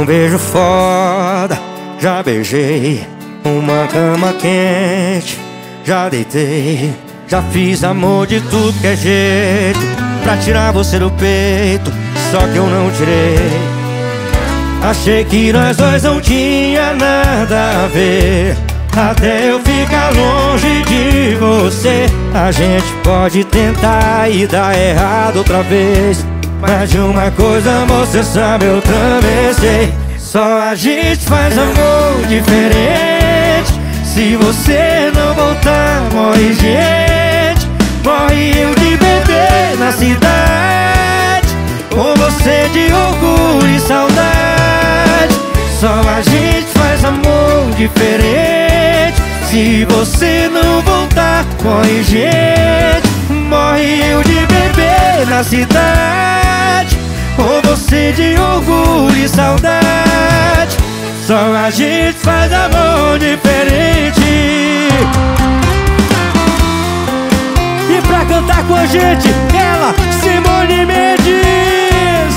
um beijo foda, já beijei uma cama quente, já deitei, já fiz amor de tudo que é jeito pra tirar você do peito, só que eu não tirei. Achei que nós dois não tinha nada a ver. Até eu ficar longe de você A gente pode tentar e dar errado outra vez Mas de uma coisa você sabe, eu também sei. Só a gente faz amor diferente. Se você não voltar, morre gente. Morre eu de bebê na cidade. Com você de orgulho e saudade. Só a gente faz amor diferente. Se você não voltar, morre gente. Morre eu de bebê na cidade você de orgulho e saudade. Só a gente faz amor diferente. E pra cantar com a gente, ela, Simone Mendes.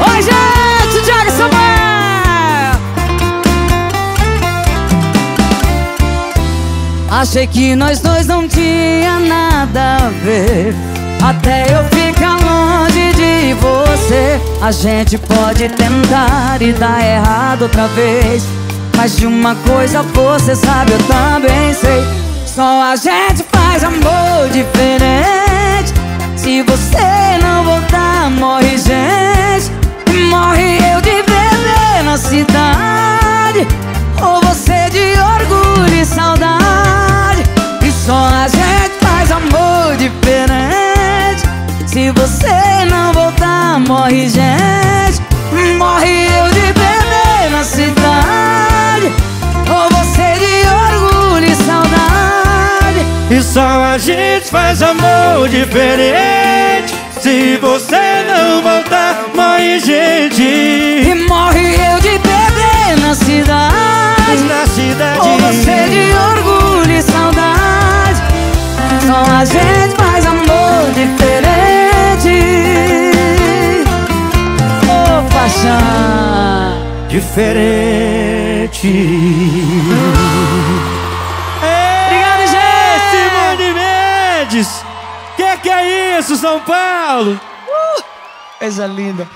Oi gente, Thiago Samuel Achei que nós dois não tinha nada a ver. Até eu A gente pode tentar e dar errado outra vez. Mas de uma coisa você sabe, eu também sei. Só a gente faz amor diferente. Se você não voltar, morre gente. Morre eu de beber na cidade. Ou você de orgulho e saudade. Só a gente faz amor diferente. Se você morre gente Morre eu de beber na cidade. Ou você de orgulho e saudade. E só a gente faz amor diferente. Se você Diferente Obrigado, gente! Simone Mendes! Que que é isso, São Paulo? Uh, coisa linda